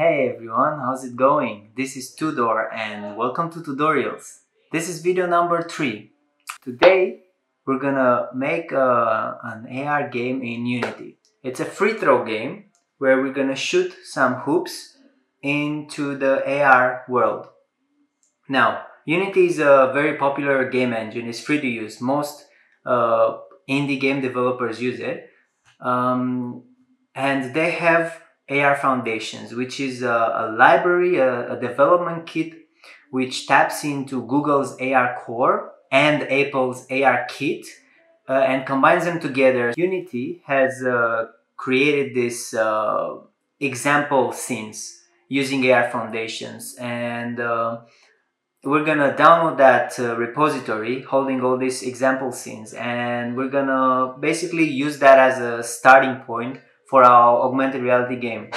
Hey everyone, how's it going? This is Tudor and welcome to Tudorials. This is video number 3. Today we're gonna make a, an AR game in Unity. It's a free throw game where we're gonna shoot some hoops into the AR world. Now, Unity is a very popular game engine. It's free to use. Most uh, indie game developers use it. Um, and they have AR Foundations, which is a, a library, a, a, development kit which taps into Google's ARCore and Apple's AR Kit uh, and combines them together. Unity has uh, created this uh, example scenes using AR Foundations and uh, we're gonna download that uh, repository holding all these example scenes and we're gonna basically use that as a starting point for our augmented reality game.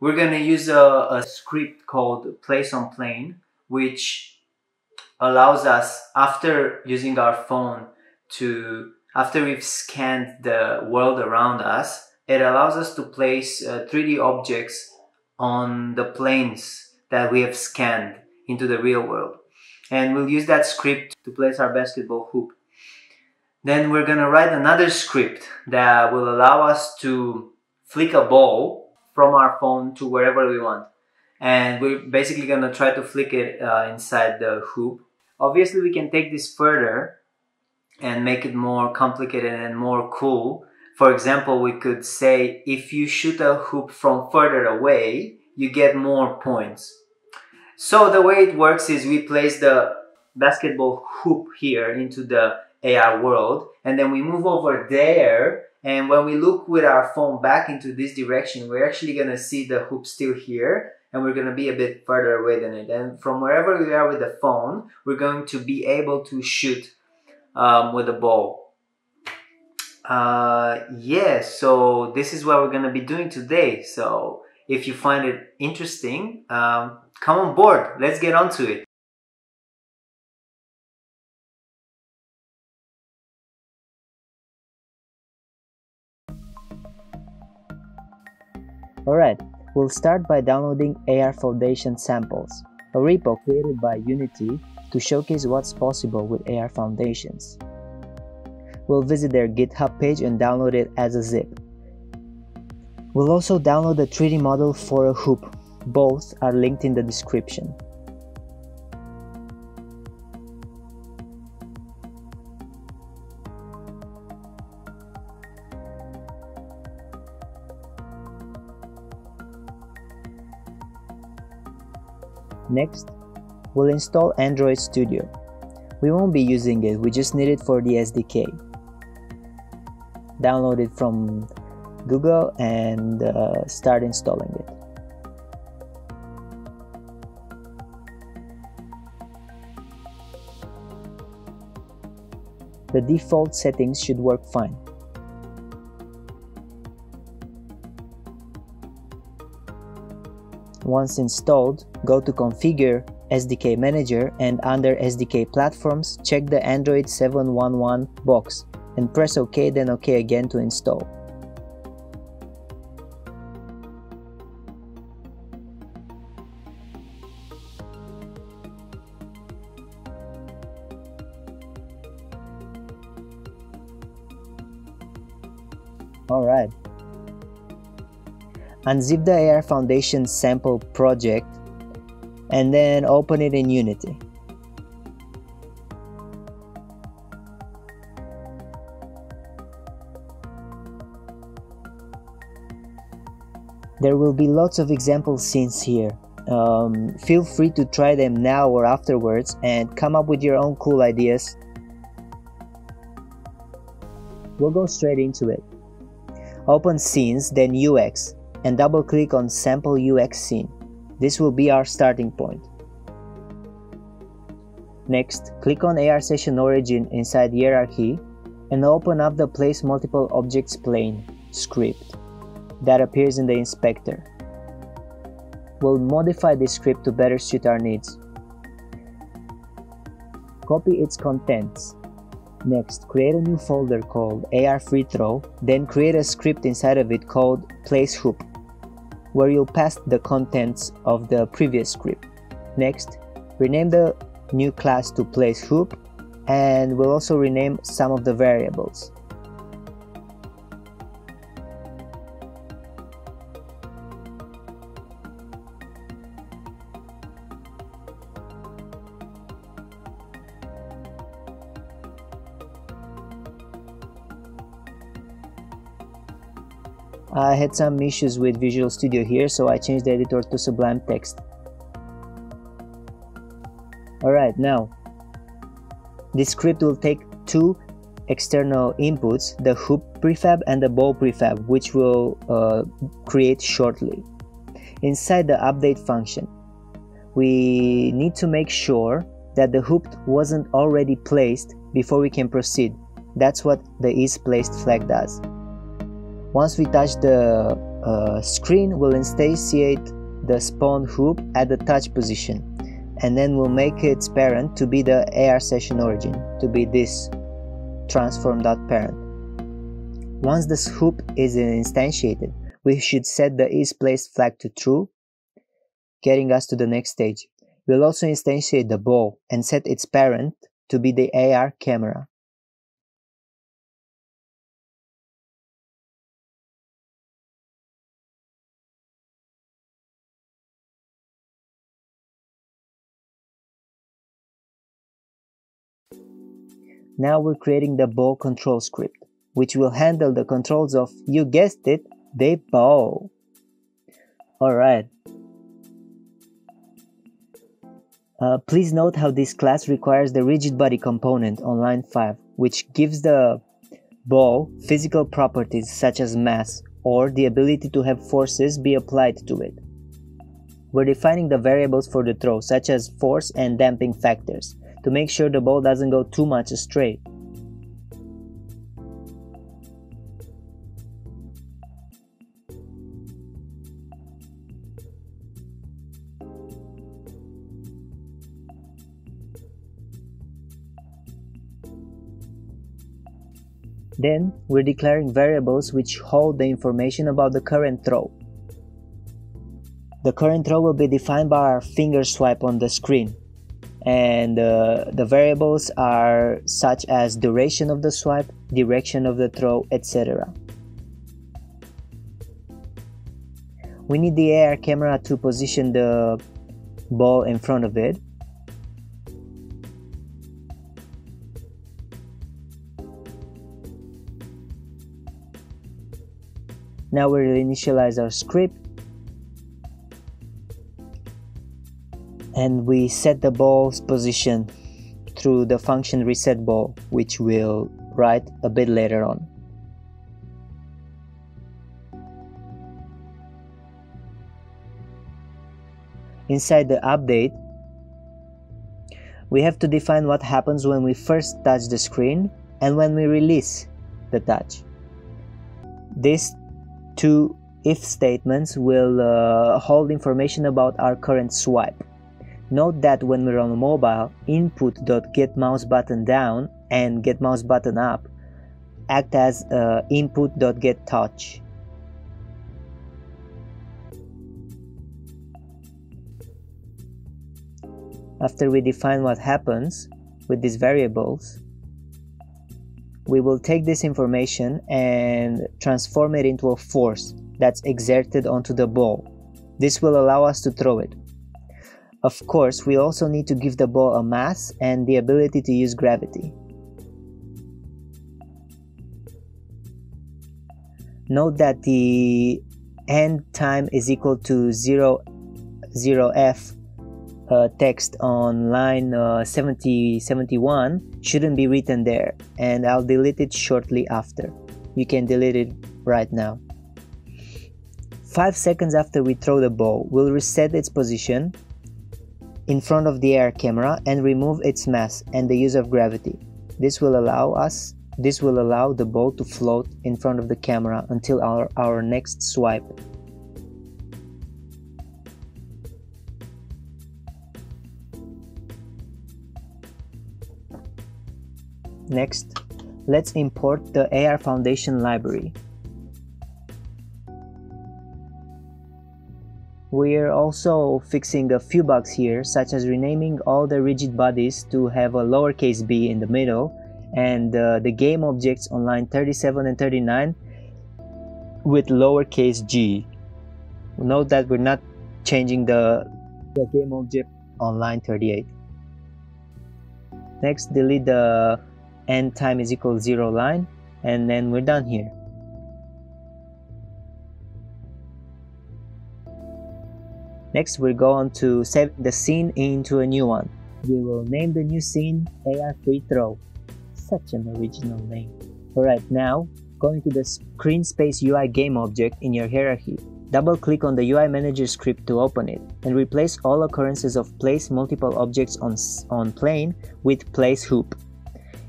We're gonna use a, a script called place on plane, which allows us after using our phone to after we've scanned the world around us, it allows us to place uh, 3D objects on the planes that we have scanned into the real world. And we'll use that script to place our basketball hoop. Then we're gonna write another script that will allow us to flick a ball from our phone to wherever we want. And we're basically gonna try to flick it uh, inside the hoop. Obviously we can take this further and make it more complicated and more cool. For example, we could say if you shoot a hoop from further away, you get more points. So the way it works is we place the basketball hoop here into the AR world and then we move over there and when we look with our phone back into this direction we're actually going to see the hoop still here and we're going to be a bit further away than it. And from wherever we are with the phone we're going to be able to shoot um, with the ball. Uh, yeah so this is what we're going to be doing today. So if you find it interesting um, come on board. Let's get on to it Alright, we'll start by downloading AR Foundation samples, a repo created by Unity to showcase what's possible with AR Foundations. We'll visit their GitHub page and download it as a zip. We'll also download the 3D model for a hoop. Both are linked in the description. Next, we'll install Android Studio. We won't be using it, we just need it for the SDK. Download it from Google and uh, start installing it. The default settings should work fine. Once installed, go to Configure SDK Manager and under SDK Platforms, check the Android 711 box and press OK then OK again to install. Unzip the AR Foundation sample project and then open it in Unity. There will be lots of example scenes here. Um, feel free to try them now or afterwards and come up with your own cool ideas. We'll go straight into it. Open Scenes, then UX, and double click on Sample UX Scene. This will be our starting point. Next, click on AR Session Origin inside Hierarchy and open up the Place Multiple Objects Plane script that appears in the inspector. We'll modify this script to better suit our needs. Copy its contents. Next, create a new folder called AR Free Throw, then create a script inside of it called Place Hoop where you'll pass the contents of the previous script. Next, rename the new class to place hoop and we'll also rename some of the variables. I had some issues with Visual Studio here, so I changed the editor to Sublime Text. Alright, now, this script will take two external inputs, the hoop prefab and the ball prefab, which we'll uh, create shortly. Inside the update function, we need to make sure that the hoop wasn't already placed before we can proceed. That's what the is placed flag does. Once we touch the uh, screen, we'll instantiate the spawn hoop at the touch position and then we'll make its parent to be the AR session origin, to be this transform.parent. Once this hoop is instantiated, we should set the isPlaced flag to true, getting us to the next stage. We'll also instantiate the ball and set its parent to be the AR camera. Now we're creating the ball control script, which will handle the controls of, you guessed it, the ball. Alright. Uh, please note how this class requires the rigid body component on line 5, which gives the ball physical properties such as mass or the ability to have forces be applied to it. We're defining the variables for the throw such as force and damping factors to make sure the ball doesn't go too much astray. Then, we're declaring variables which hold the information about the current throw. The current throw will be defined by our finger swipe on the screen and uh, the variables are such as duration of the swipe, direction of the throw, etc. We need the AR camera to position the ball in front of it. Now we'll initialize our script and we set the ball's position through the function reset ball which we'll write a bit later on. Inside the update, we have to define what happens when we first touch the screen and when we release the touch. These two if statements will uh, hold information about our current swipe. Note that when we're on mobile, input.getMouseButtonDown and getMouseButtonUp act as uh, input.getTouch. After we define what happens with these variables, we will take this information and transform it into a force that's exerted onto the ball. This will allow us to throw it. Of course, we also need to give the ball a mass and the ability to use gravity. Note that the end time is equal to 0, 0f uh, text on line uh, 70, 71 shouldn't be written there and I'll delete it shortly after. You can delete it right now. 5 seconds after we throw the ball, we'll reset its position in front of the AR camera and remove its mass and the use of gravity. This will allow us this will allow the ball to float in front of the camera until our, our next swipe. Next, let's import the AR Foundation library. We're also fixing a few bugs here, such as renaming all the rigid bodies to have a lowercase b in the middle, and uh, the game objects on line 37 and 39 with lowercase g. Note that we're not changing the, the game object on line 38. Next, delete the end time is equal 0 line, and then we're done here. Next, we'll go on to save the scene into a new one. We will name the new scene AR Free Throw. Such an original name. Alright, now, going to the Screen Space UI game object in your hierarchy. Double click on the UI Manager script to open it, and replace all occurrences of place multiple objects on, on plane with place hoop.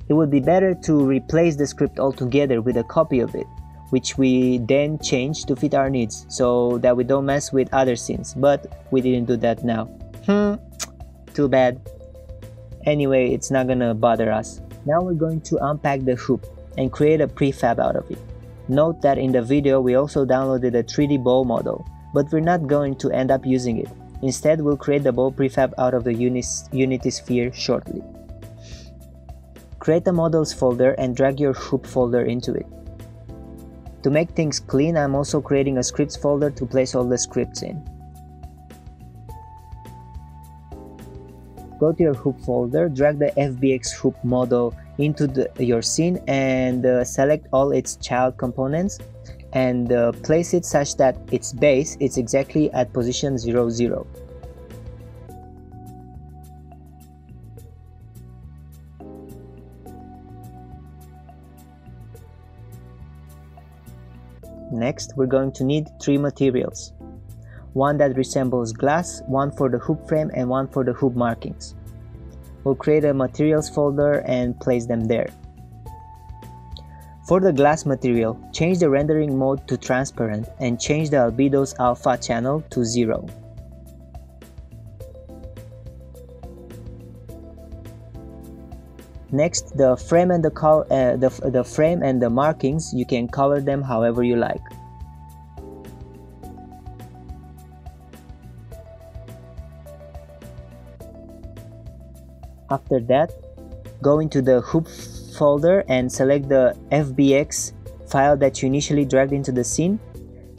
It would be better to replace the script altogether with a copy of it, which we then change to fit our needs so that we don't mess with other scenes, but we didn't do that now. Hmm, too bad. Anyway, it's not gonna bother us. Now we're going to unpack the hoop and create a prefab out of it. Note that in the video we also downloaded a 3D ball model, but we're not going to end up using it. Instead, we'll create the ball prefab out of the Unity sphere shortly. Create the models folder and drag your hoop folder into it. To make things clean, I'm also creating a scripts folder to place all the scripts in. Go to your hoop folder, drag the FBX hoop model into the, your scene and uh, select all its child components and uh, place it such that its base is exactly at position 0, 0. Next, we're going to need three materials. One that resembles glass, one for the hoop frame, and one for the hoop markings. We'll create a materials folder and place them there. For the glass material, change the rendering mode to transparent and change the albedo's alpha channel to 0. Next, the frame and the, uh, the, the frame and the markings, you can color them however you like. After that, go into the hoop folder and select the FBX file that you initially dragged into the scene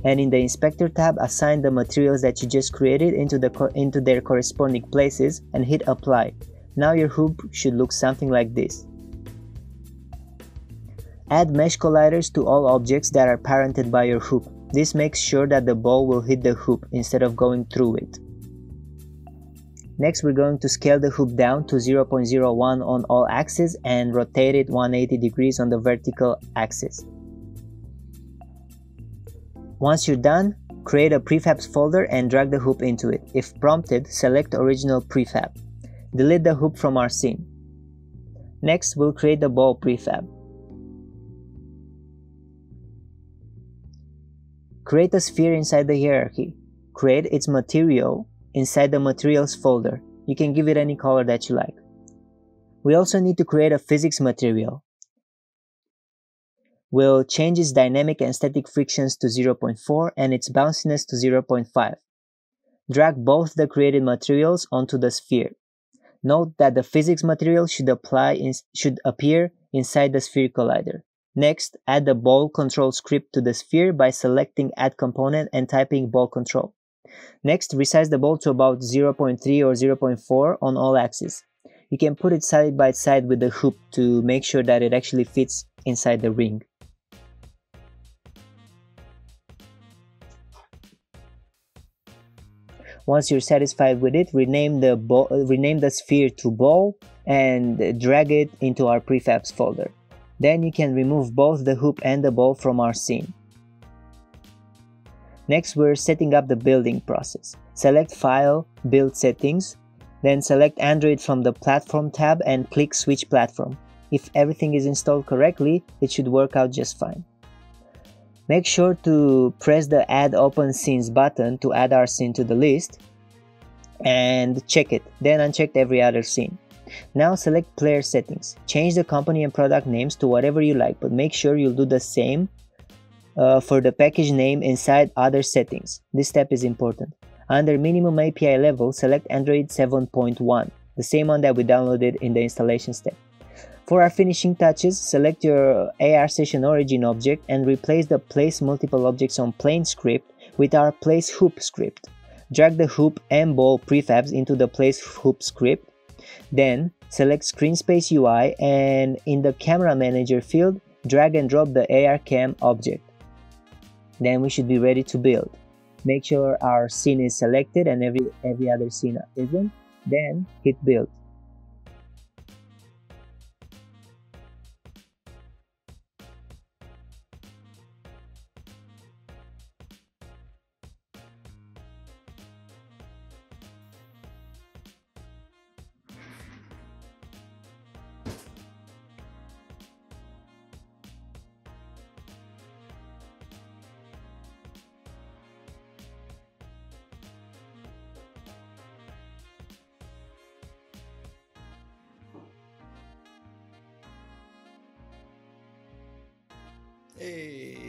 and in the inspector tab assign the materials that you just created into, the into their corresponding places and hit apply. Now your hoop should look something like this. Add mesh colliders to all objects that are parented by your hoop. This makes sure that the ball will hit the hoop instead of going through it. Next, we're going to scale the hoop down to 0.01 on all axes and rotate it 180 degrees on the vertical axis. Once you're done, create a prefabs folder and drag the hoop into it. If prompted, select original prefab. Delete the hoop from our scene. Next, we'll create the ball prefab. Create a sphere inside the hierarchy. Create its material inside the materials folder. You can give it any color that you like. We also need to create a physics material. We'll change its dynamic and static frictions to 0.4 and its bounciness to 0.5. Drag both the created materials onto the sphere. Note that the physics material should apply in, should appear inside the sphere collider. Next, add the ball control script to the sphere by selecting add component and typing ball control. Next, resize the ball to about 0.3 or 0.4 on all axes. You can put it side by side with the hoop to make sure that it actually fits inside the ring. Once you're satisfied with it, rename the rename the sphere to ball and drag it into our prefabs folder. Then you can remove both the hoop and the ball from our scene. Next, we're setting up the building process. Select File, Build Settings, then select Android from the Platform tab and click Switch Platform. If everything is installed correctly, it should work out just fine. Make sure to press the Add Open Scenes button to add our scene to the list and check it, then uncheck every other scene. Now select player settings. Change the company and product names to whatever you like, but make sure you'll do the same uh, for the package name inside other settings. This step is important. Under minimum API level, select Android 7.1, the same one that we downloaded in the installation step. For our finishing touches, select your AR session origin object and replace the place multiple objects on plane script with our place hoop script. Drag the hoop and ball prefabs into the place hoop script. Then select screen space UI and in the camera manager field, drag and drop the AR cam object. Then we should be ready to build. Make sure our scene is selected and every, every other scene isn't. Then hit build. É,